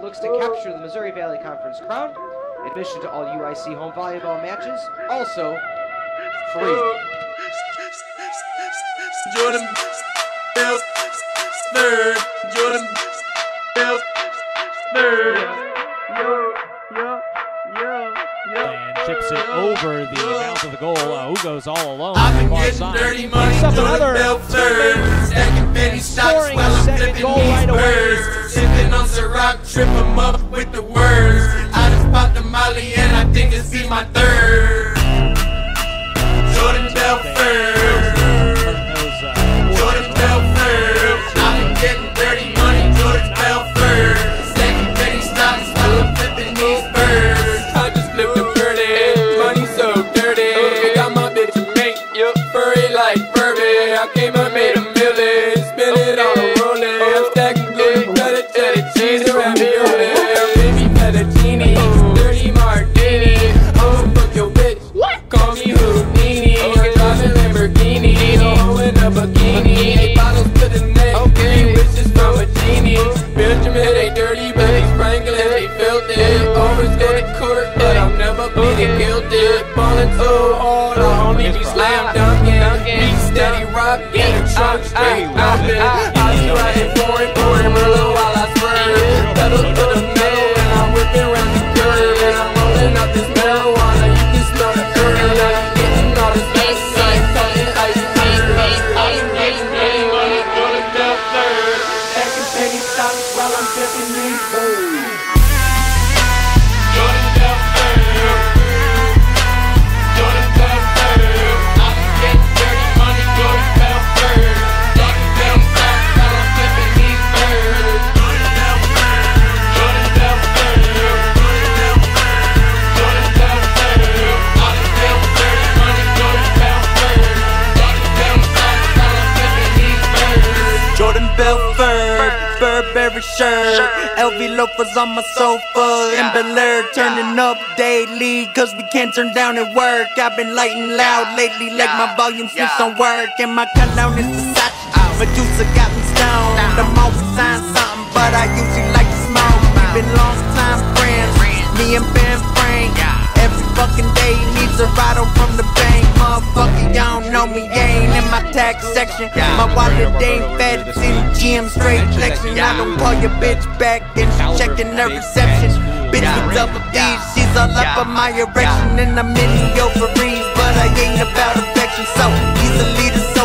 looks to capture the Missouri Valley Conference crown. Admission to all UIC home volleyball matches, also free. Jordan Bills, nerd. Jordan Bills, nerd. and chips it over the mouth of the goal. Uh, Ugo's all alone I've been getting side. dirty money, Picks up Jordan another Belfort. Stacking penny stocks Scoring while a I'm second flipping goal these right away. birds. Sipping Ciroc, trip 'em up with the words. I just popped a Molly and I think this be my third. Jordan uh, Jordan Belfort. I've been getting dirty money, Jordan Belfort. Stacking penny stocks while I'm flipping these birds. I just flipped a birdie, money so dirty. Got my bitch a mink, yup, furry like Furby. I came and Benjamin ain't dirty, Jordan Burberry shirt, LV loafers on my sofa, and Bel Air turning up daily, cause we can't turn down at work. I've been lighting loud lately, like my volume switch on work, and my cologne is Versace. Medusa got me stoned. I'm always sign something, but I usually ride on from the bank. Motherfucker, y'all don't know me, ain't in my tax section. My wallet ain't fat, it's in the gym, straight flexing. I don't call your bitch back, then she checking her reception. Bitch with double D's, she's all up on my erection. And I'm in the ovaries, but I ain't about affection. So easily to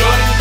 Jordan